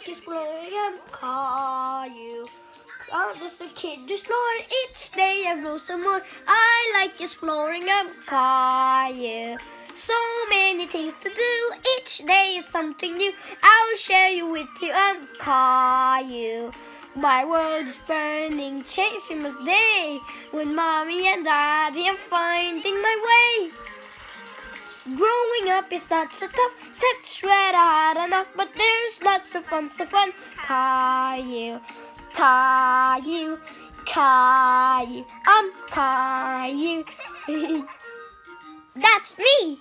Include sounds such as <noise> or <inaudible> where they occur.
like exploring. I'm Caillou. I'm just a kid exploring each day I roll some more. I like exploring. I'm Caillou. So many things to do. Each day is something new. I'll share you with you. I'm you. My world is burning, chasing my day. With mommy and daddy, I'm finding my way. Growing up is not so tough. Sex red I had enough, but of fun, so fun. Caillou, Caillou, Caillou. I'm Caillou. <laughs> That's me.